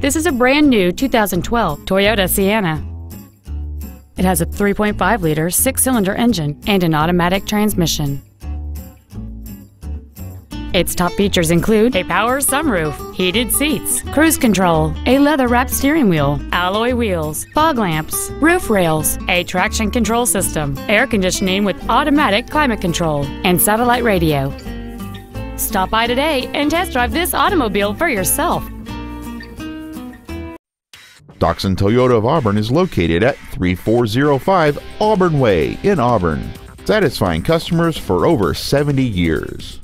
This is a brand new 2012 Toyota Sienna. It has a 3.5 liter six cylinder engine and an automatic transmission. Its top features include a power sunroof, heated seats, cruise control, a leather wrapped steering wheel, alloy wheels, fog lamps, roof rails, a traction control system, air conditioning with automatic climate control, and satellite radio. Stop by today and test drive this automobile for yourself. Doxon Toyota of Auburn is located at 3405 Auburn Way in Auburn, satisfying customers for over 70 years.